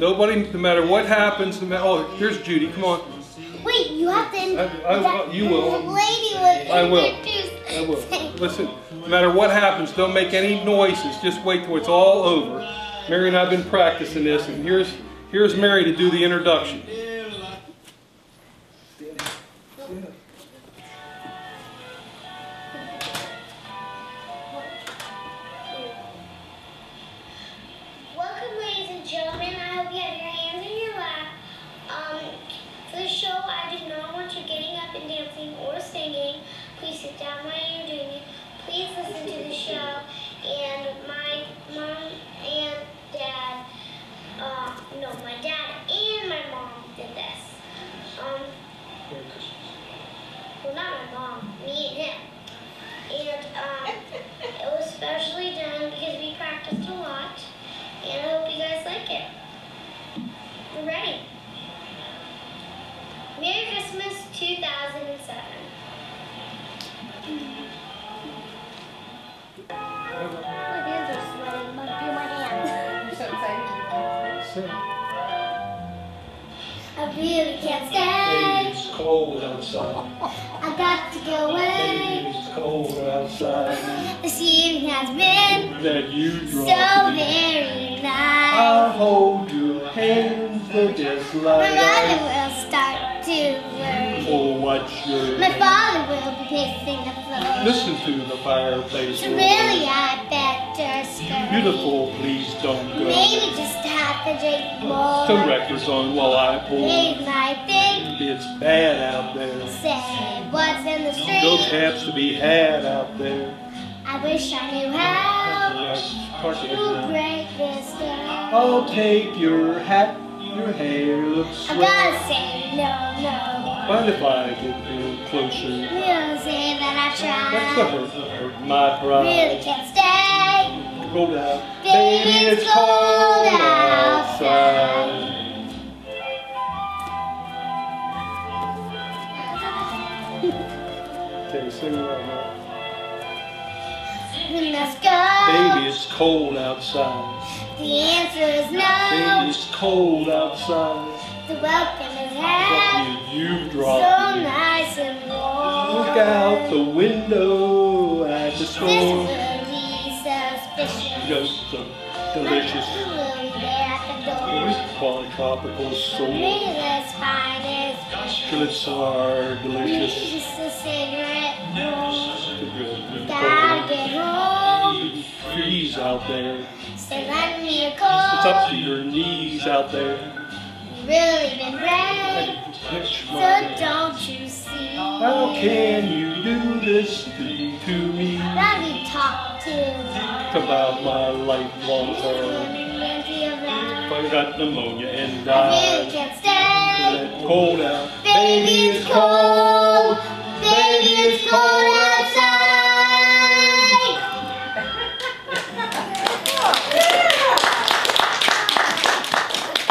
Nobody, no matter what happens, no matter, oh, here's Judy, come on. Wait, you have to. I- I- that- uh, you will. The lady was I will. I will. Listen, no matter what happens, don't make any noises. Just wait till it's all over. Mary and I have been practicing this, and here's here's Mary to do the introduction. Please sit down while you're doing it. Please listen to the show. And my mom and dad, uh, no, my dad and my mom did this. Um, well, not my mom, me and him. And um, it was specially done because we practiced a lot. And I hope you guys like it. We're ready. Merry Christmas 2007. My hands are sweating. My, feel my hands. You're so excited. I really can't stay. It's cold outside. I got to go away. It's cold outside. This evening has been That you so very I'll hold your hands, they're just My mother will start to worry. Oh, what's your My father will be pacing the floor. Listen to the fireplace. Roar. really, I better scurry. Beautiful, please don't go. Maybe just half a drink more. Some records on while I pull. They might think, It's bad out there. say, what's in the street. No street? to be had out there. I wish I knew how to to break this down. I'll take your hat, your hair looks I swell. gotta say, no, no. Mind if I get a little closer? You'll say that I That's tried. hurt, hurt my Really can't stay. Go down. Baby, it's cold outside. Okay, sing right now. The sky, Baby, it's cold outside. the answer is no. Baby, it's cold outside. The welcome is What had. did you So me? nice and warm. Look out the window at the This store. will be suspicious. Just so My delicious. father there at the door. This quality tropical soul. Readers find his Chocolates are delicious. Just a cigarette. Good. Gotta get home. Freeze out there. Say lend me a It's up to your knees out there. Really been. Touch So don't you see? How can you do this to, to me? Let me talk to It's about my lifelong sorrow. I got pneumonia and I really can't stay. it's cold out. Baby, it's cold.